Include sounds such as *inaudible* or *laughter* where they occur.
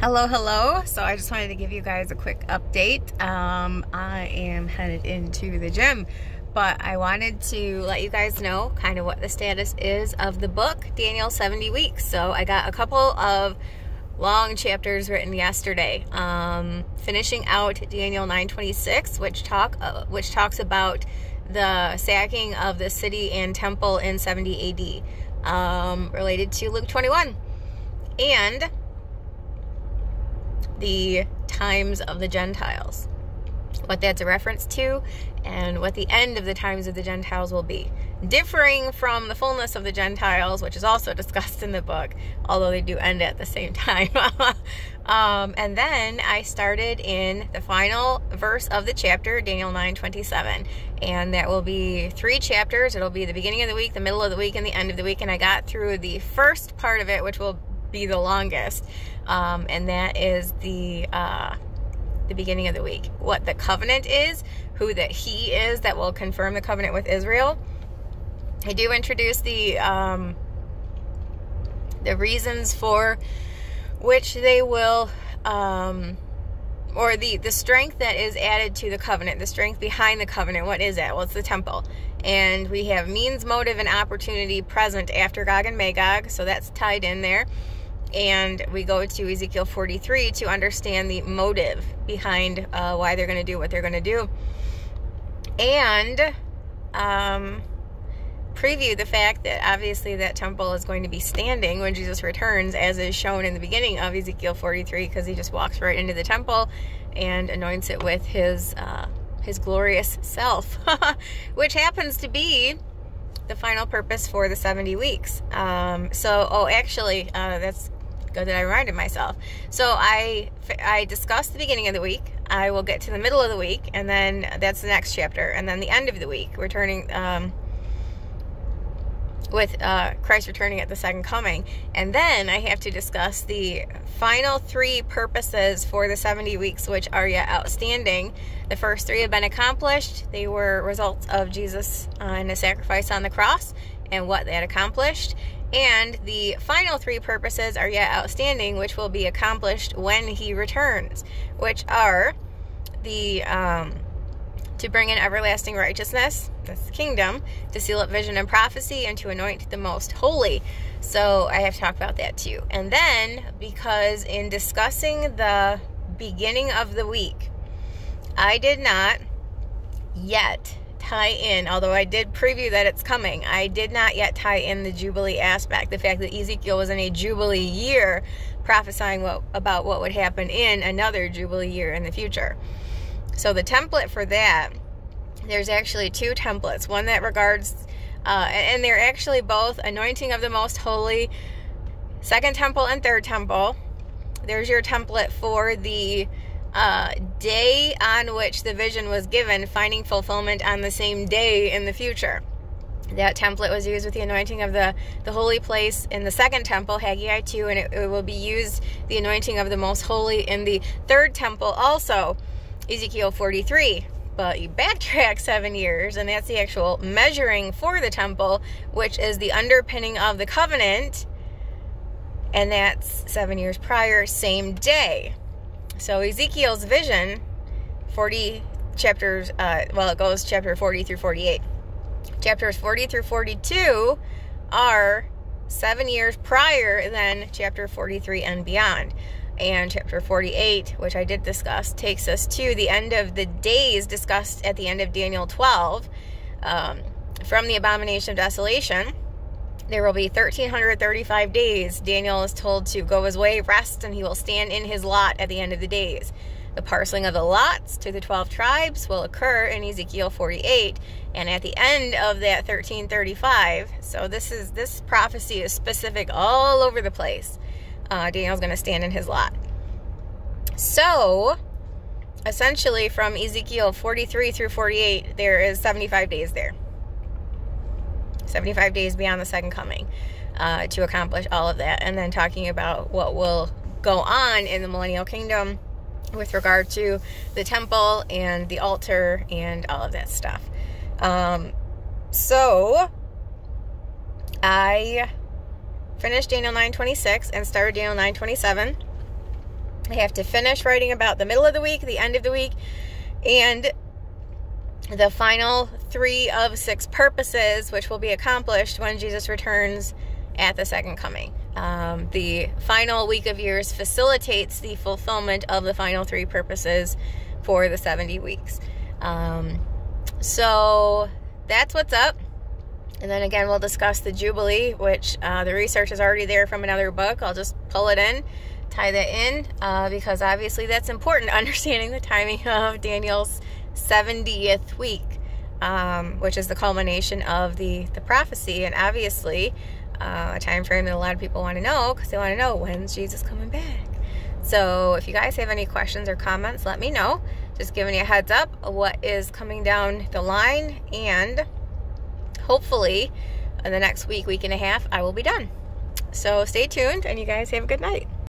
Hello, hello. So I just wanted to give you guys a quick update. Um, I am headed into the gym, but I wanted to let you guys know kind of what the status is of the book, Daniel 70 Weeks. So I got a couple of long chapters written yesterday, um, finishing out Daniel 926, which talk uh, which talks about the sacking of the city and temple in 70 AD, um, related to Luke 21, and the times of the Gentiles, what that's a reference to, and what the end of the times of the Gentiles will be. Differing from the fullness of the Gentiles, which is also *laughs* discussed in the book, although they do end at the same *laughs* time. *laughs* um, and then I started in the final verse of the chapter, Daniel 9 27. And that will be three chapters. It'll be the beginning of the week, the middle of the week, and the end of the week. And I got through the first part of it, which will be the longest, um, and that is the uh, the beginning of the week. What the covenant is, who that He is that will confirm the covenant with Israel. I do introduce the um, the reasons for which they will. Um, or the the strength that is added to the covenant, the strength behind the covenant. What is that? Well, it's the temple, and we have means, motive, and opportunity present after Gog and Magog, so that's tied in there and we go to Ezekiel 43 to understand the motive behind uh, why they're going to do what they're going to do, and um, preview the fact that obviously that temple is going to be standing when Jesus returns, as is shown in the beginning of Ezekiel 43, because he just walks right into the temple and anoints it with his uh, his glorious self, *laughs* which happens to be the final purpose for the 70 weeks. Um, so, oh, actually, uh, that's good that I reminded myself. So I I discussed the beginning of the week. I will get to the middle of the week, and then that's the next chapter, and then the end of the week, returning um, with uh, Christ returning at the second coming, and then I have to discuss the final three purposes for the seventy weeks, which are yet outstanding. The first three have been accomplished; they were results of Jesus uh, and sacrifice on the cross and what that accomplished. And the final three purposes are yet outstanding, which will be accomplished when he returns, which are the um, to bring in everlasting righteousness, the kingdom, to seal up vision and prophecy, and to anoint the most holy. So I have to talk about that too. And then, because in discussing the beginning of the week, I did not yet tie in, although I did preview that it's coming, I did not yet tie in the Jubilee aspect. The fact that Ezekiel was in a Jubilee year prophesying what, about what would happen in another Jubilee year in the future. So the template for that, there's actually two templates. One that regards, uh, and they're actually both anointing of the most holy, second temple and third temple. There's your template for the uh, day on which the vision was given, finding fulfillment on the same day in the future. That template was used with the anointing of the, the holy place in the second temple, Haggai 2, and it, it will be used, the anointing of the most holy, in the third temple also, Ezekiel 43 but you backtrack *laughs* seven years, and that's the actual measuring for the temple, which is the underpinning of the covenant, and that's seven years prior, same day. So Ezekiel's vision, 40 chapters, uh, well, it goes chapter 40 through 48. Chapters 40 through 42 are seven years prior than chapter 43 and beyond. And chapter 48, which I did discuss, takes us to the end of the days discussed at the end of Daniel 12 um, from the abomination of desolation there will be 1335 days. Daniel is told to go his way, rest, and he will stand in his lot at the end of the days. The parceling of the lots to the 12 tribes will occur in Ezekiel 48 and at the end of that 1335. So this is this prophecy is specific all over the place. Uh, Daniel's going to stand in his lot. So essentially from Ezekiel 43 through 48 there is 75 days there. 75 days beyond the second coming uh, to accomplish all of that. And then talking about what will go on in the millennial kingdom with regard to the temple and the altar and all of that stuff. Um, so I finished Daniel 926 and started Daniel 927. I have to finish writing about the middle of the week, the end of the week, and the final three of six purposes, which will be accomplished when Jesus returns at the second coming. Um, the final week of years facilitates the fulfillment of the final three purposes for the 70 weeks. Um, so that's what's up. And then again, we'll discuss the Jubilee, which uh, the research is already there from another book. I'll just pull it in, tie that in, uh, because obviously that's important, *laughs* understanding the timing of Daniel's 70th week, um, which is the culmination of the, the prophecy. And obviously, uh, a time frame that a lot of people want to know because they want to know when's Jesus coming back. So if you guys have any questions or comments, let me know. Just giving you a heads up what is coming down the line and hopefully in the next week, week and a half, I will be done. So stay tuned and you guys have a good night.